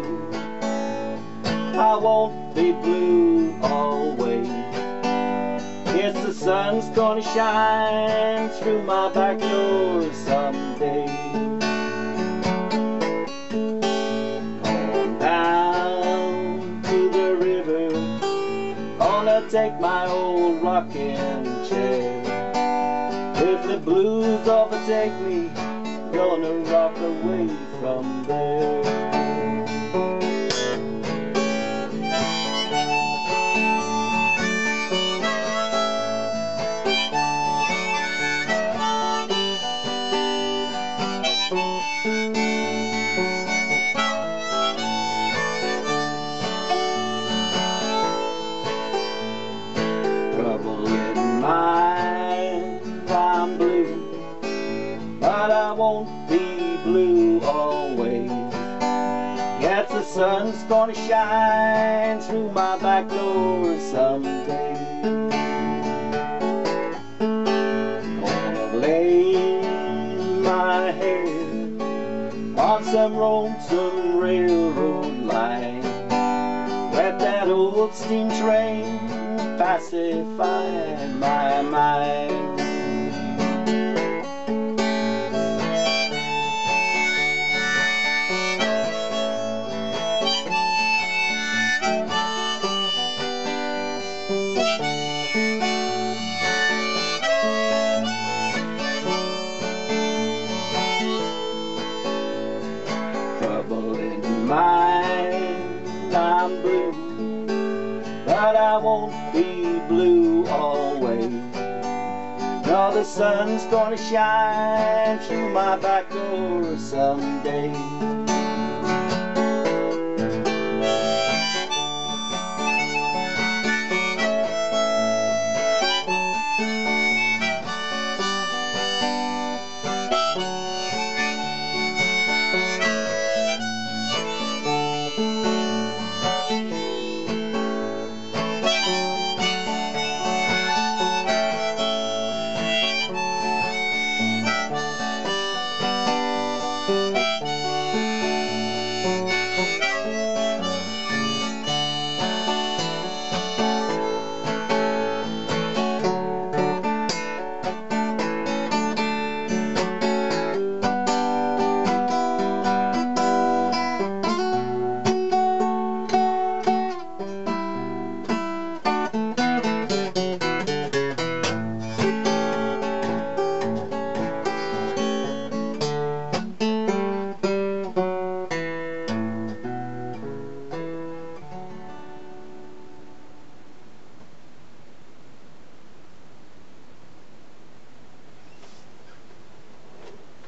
blue I won't be blue always. Yes, the sun's gonna shine through my back door someday. On down to the river, gonna take my old rocking chair. If the blues overtake me, gonna rock away from there. Trouble in mind. I'm blue, but I won't be blue always. Yes, the sun's gonna shine through my back door someday. Some lonesome railroad line. Let that old steam train pacify my mind. Trouble in mind, I'm blue, but I won't be blue always. No, the sun's gonna shine through my back door someday.